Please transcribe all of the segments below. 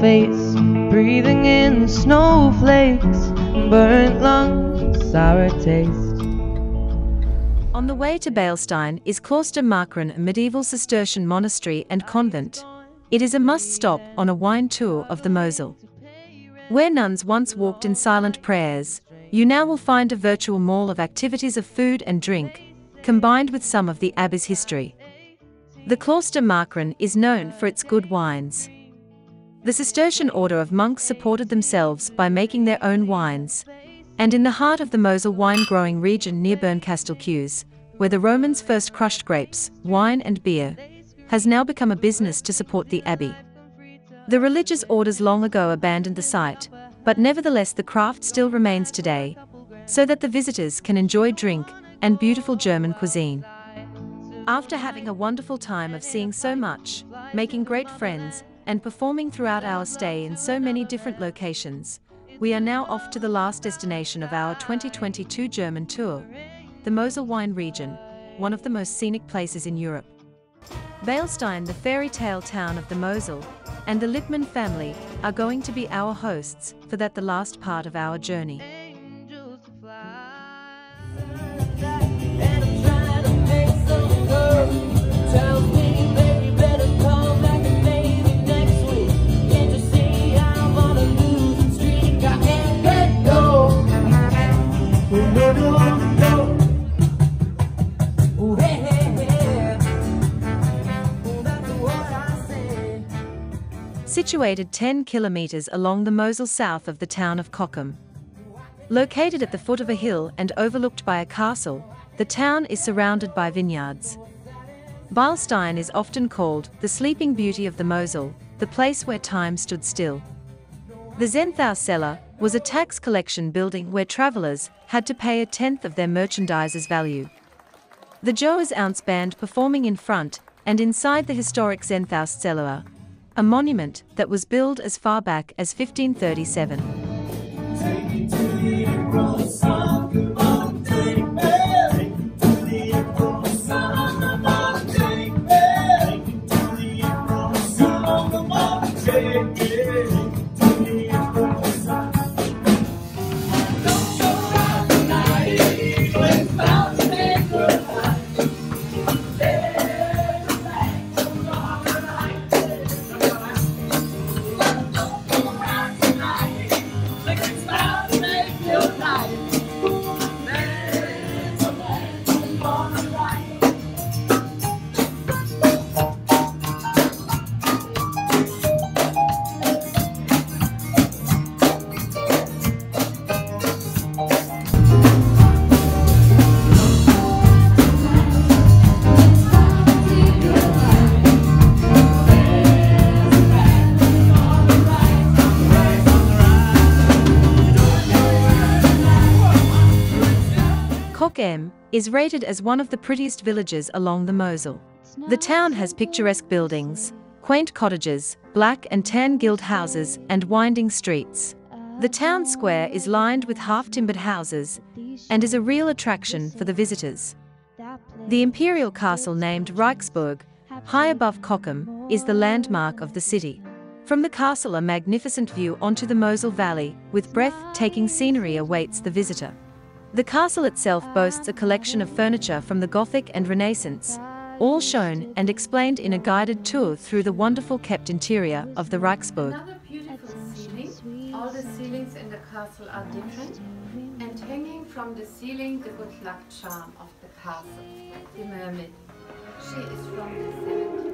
face, breathing in snowflakes, burnt lungs, sour taste. On the way to Beilstein is Kloster Machern, a medieval Cistercian monastery and convent. It is a must stop on a wine tour of the Mosel. Where nuns once walked in silent prayers, you now will find a virtual mall of activities of food and drink, combined with some of the abbey's history. The Kloster Machern is known for its good wines. The Cistercian order of monks supported themselves by making their own wines, and in the heart of the Mosel wine-growing region near Bernkastel-Kues, where the Romans first crushed grapes, wine and beer, has now become a business to support the abbey. The religious orders long ago abandoned the site, but nevertheless the craft still remains today, so that the visitors can enjoy drink and beautiful German cuisine. After having a wonderful time of seeing so much, making great friends, and performing throughout our stay in so many different locations, we are now off to the last destination of our 2022 German tour, the Mosel wine region, one of the most scenic places in Europe. Beilstein, the fairy tale town of the Mosel, and the Lippmann family are going to be our hosts for that the last part of our journey. Situated 10 kilometers along the Mosel south of the town of Cochem. Located at the foot of a hill and overlooked by a castle, the town is surrounded by vineyards. Beilstein is often called the sleeping beauty of the Mosel, the place where time stood still. The Zehnthaus cellar was a tax collection building where travelers had to pay a tenth of their merchandise's value. The Joas Ounce Band performing in front and inside the historic Zehnthaus cellar, a monument that was built as far back as 1537. Is rated as one of the prettiest villages along the Mosel. The town has picturesque buildings, quaint cottages, black and tan gilt houses, and winding streets. The town square is lined with half-timbered houses and is a real attraction for the visitors. The imperial castle named Reichsburg, high above Cochem, is the landmark of the city. From the castle a magnificent view onto the Mosel Valley with breathtaking scenery awaits the visitor. The castle itself boasts a collection of furniture from the Gothic and Renaissance, all shown and explained in a guided tour through the wonderful kept interior of the Reichsburg. All the ceilings in the castle are different. And hanging from the ceiling, the good luck charm of the castle, the mermaid. She is from the 70s.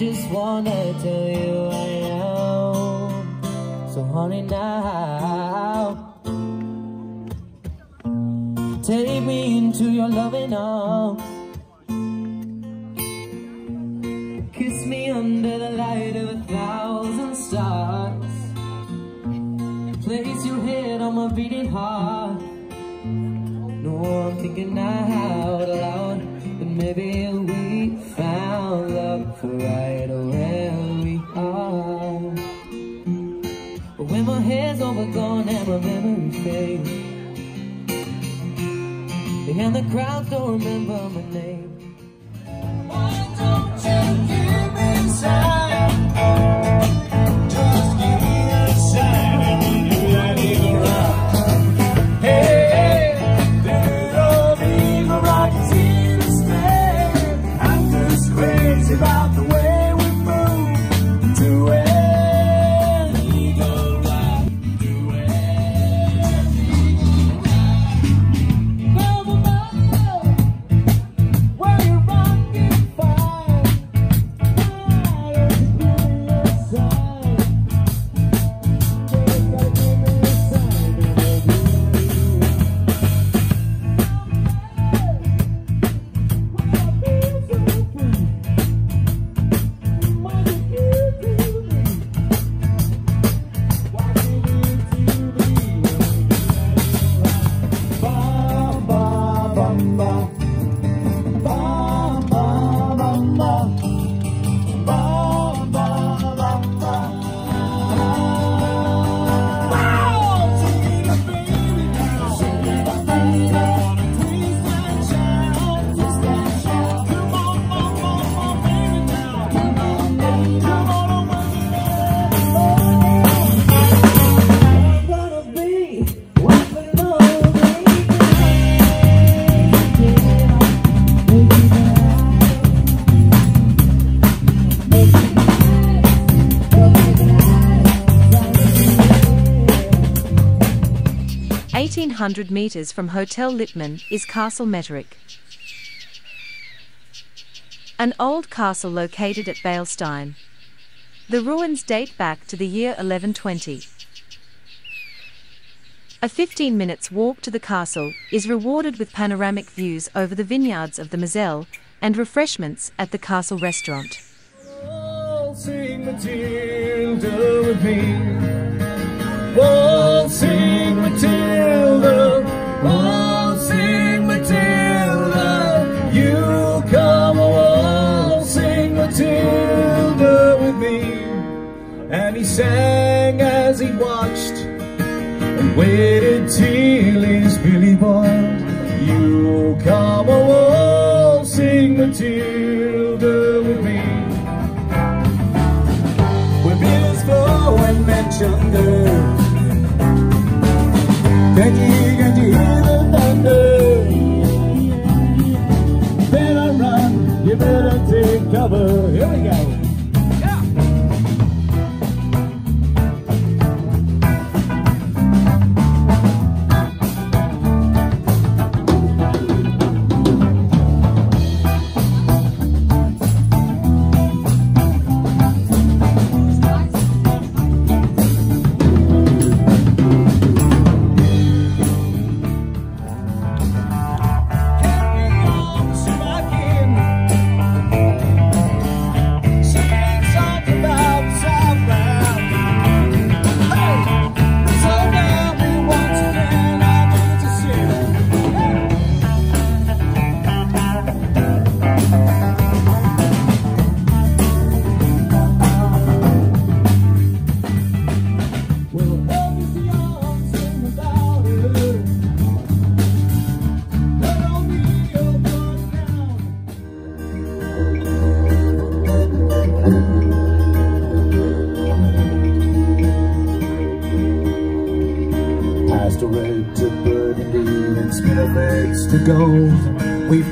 Just wanna tell you I am. So honey now, take me into your loving arms. Kiss me under the light of a thousand stars. Place your head on my beating heart. No, I'm thinking out loud that maybe overgone and my memory fades, and the crowd don't remember my name. Why don't you give me a 1800 metres from Hotel Lippmann is Castle Metternich. An old castle located at Beilstein. The ruins date back to the year 1120. A 15 minutes walk to the castle is rewarded with panoramic views over the vineyards of the Moselle and refreshments at the castle restaurant. Oh, Waltzing Matilda. Waltzing Matilda. You come waltzing Matilda with me. And he sang as he watched and waited till his billy boiled. You come waltzing Matilda with me. Bills flow and mention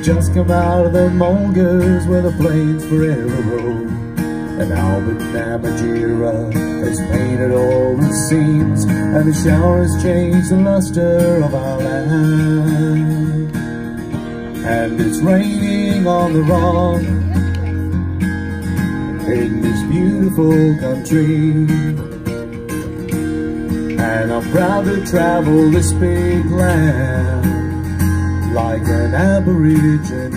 just come out of the Mulgars where the plains forever roll. And Albert Namatjira has painted all the seams, and the showers changed the luster of our land. And it's raining on the wrong. In this beautiful country. And I'm proud to travel this big land like an aborigine.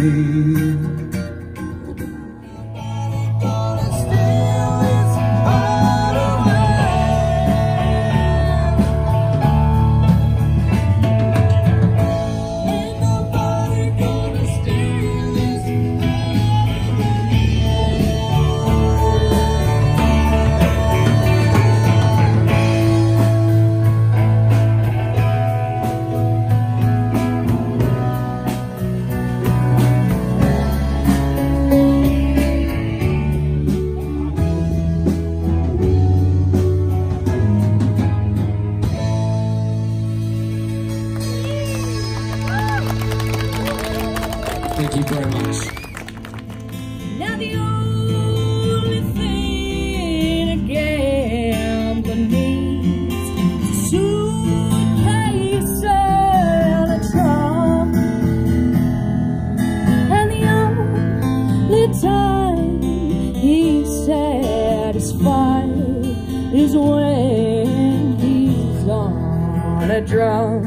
On a drunk.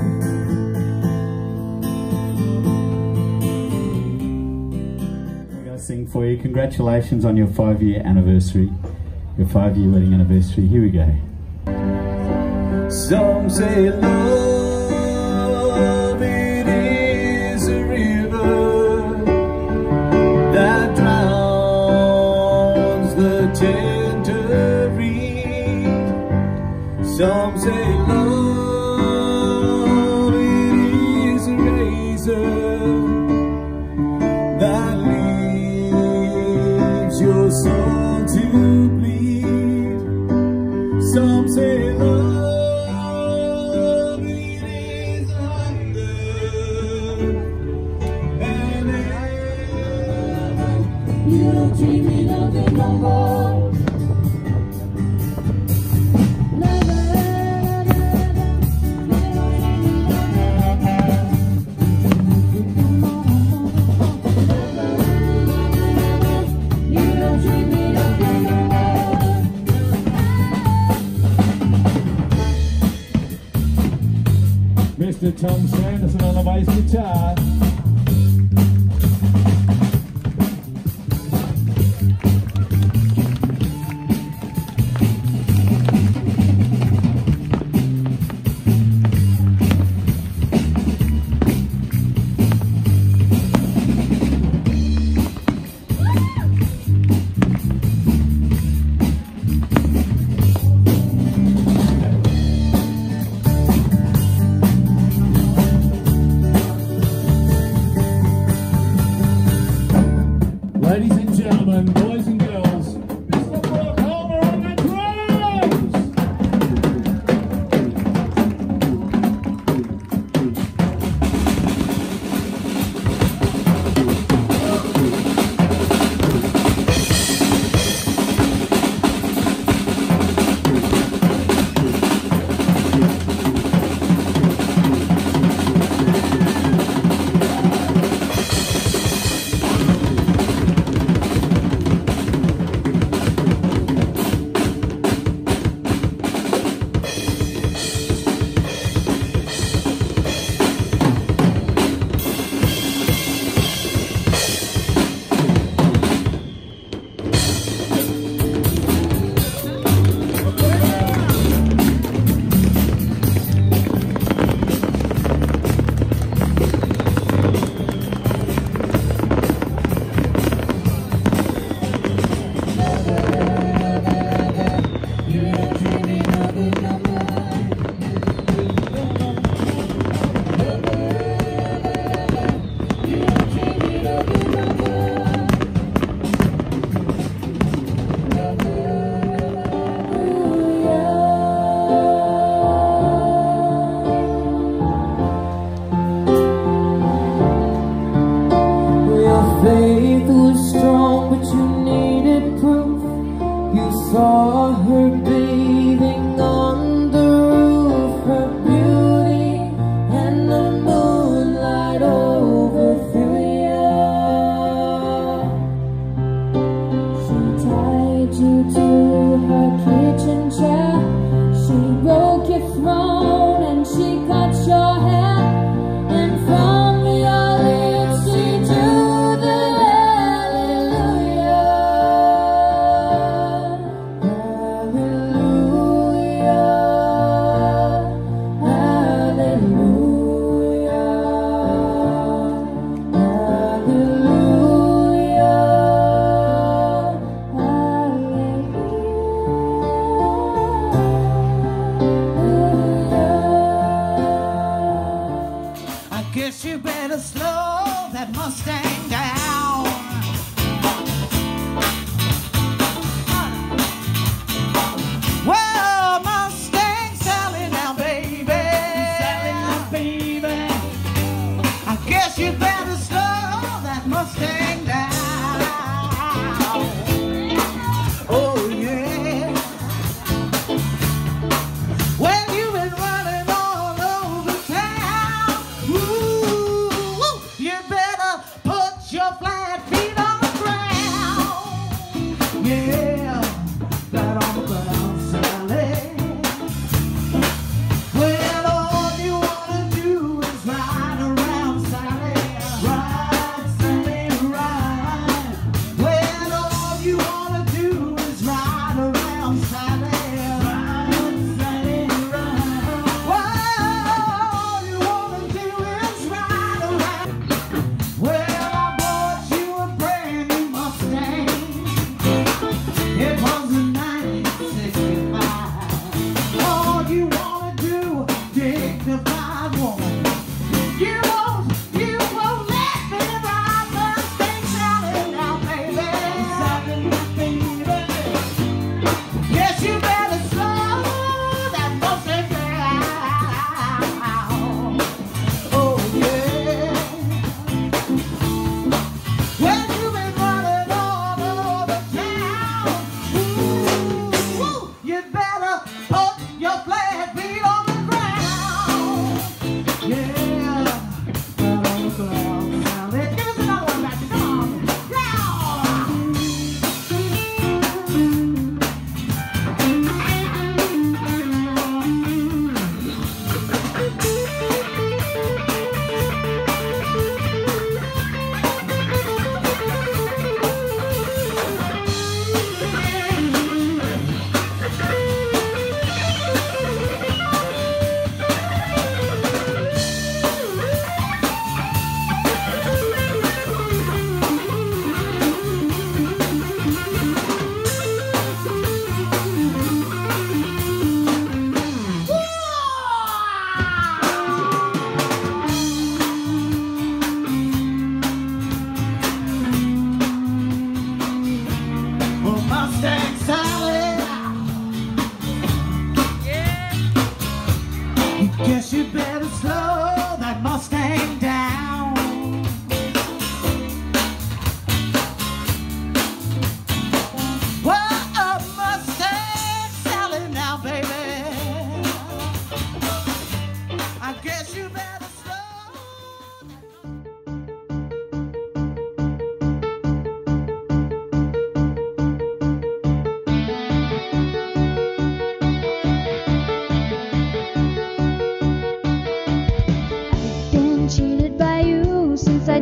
We're going to sing for you. Congratulations on your five year anniversary, your five year wedding anniversary. Here we go. Some say love it is a river that drowns the tender reed. Some say love Tom Sanderson on the bass guitar. butterfly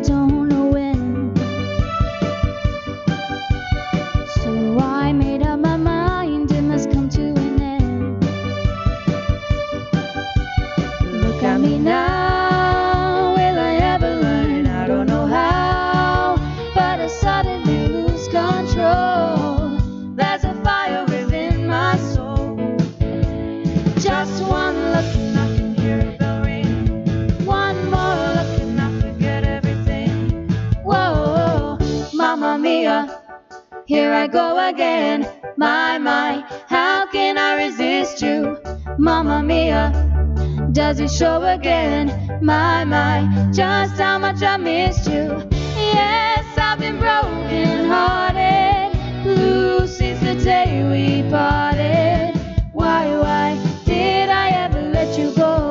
中 Here I go again. My, my, how can I resist you? Mamma mia, does it show again? My, my, just how much I missed you. Yes, I've been broken hearted, blue since the day we parted. Why, why did I ever let you go?